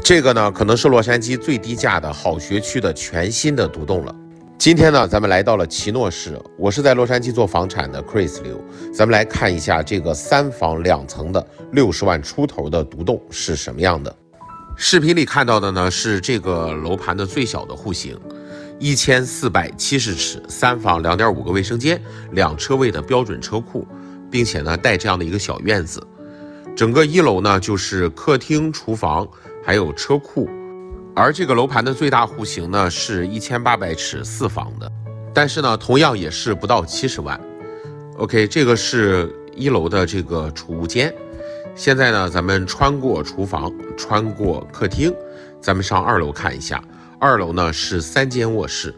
这个呢，可能是洛杉矶最低价的好学区的全新的独栋了。今天呢，咱们来到了奇诺市，我是在洛杉矶做房产的 Chris 刘，咱们来看一下这个三房两层的六十万出头的独栋是什么样的。视频里看到的呢，是这个楼盘的最小的户型，一千四百七十尺，三房两点五个卫生间，两车位的标准车库，并且呢带这样的一个小院子。整个一楼呢就是客厅、厨房。还有车库，而这个楼盘的最大户型呢是一千八百尺四房的，但是呢同样也是不到七十万。OK，这个是一楼的这个储物间。现在呢咱们穿过厨房，穿过客厅，咱们上二楼看一下。二楼呢是三间卧室，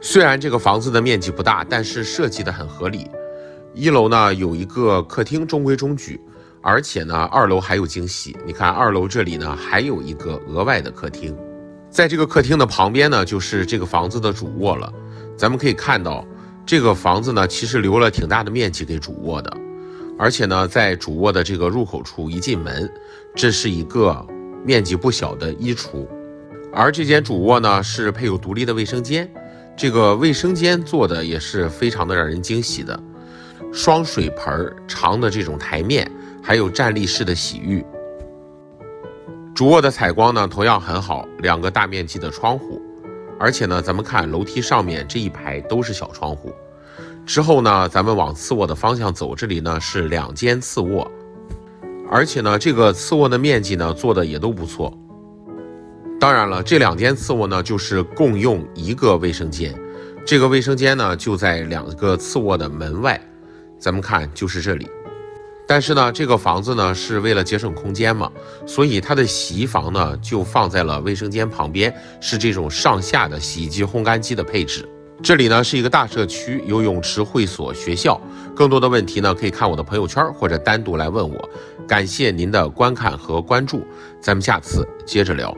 虽然这个房子的面积不大，但是设计的很合理。一楼呢有一个客厅，中规中矩。而且呢，二楼还有惊喜。你看，二楼这里呢还有一个额外的客厅，在这个客厅的旁边呢，就是这个房子的主卧了。咱们可以看到，这个房子呢其实留了挺大的面积给主卧的。而且呢，在主卧的这个入口处一进门，这是一个面积不小的衣橱。而这间主卧呢是配有独立的卫生间，这个卫生间做的也是非常的让人惊喜的，双水盆长的这种台面。还有站立式的洗浴，主卧的采光呢同样很好，两个大面积的窗户，而且呢，咱们看楼梯上面这一排都是小窗户。之后呢，咱们往次卧的方向走，这里呢是两间次卧，而且呢，这个次卧的面积呢做的也都不错。当然了，这两间次卧呢就是共用一个卫生间，这个卫生间呢就在两个次卧的门外，咱们看就是这里。但是呢，这个房子呢是为了节省空间嘛，所以它的洗衣房呢就放在了卫生间旁边，是这种上下的洗衣机、烘干机的配置。这里呢是一个大社区，有泳池、会所、学校。更多的问题呢可以看我的朋友圈或者单独来问我。感谢您的观看和关注，咱们下次接着聊。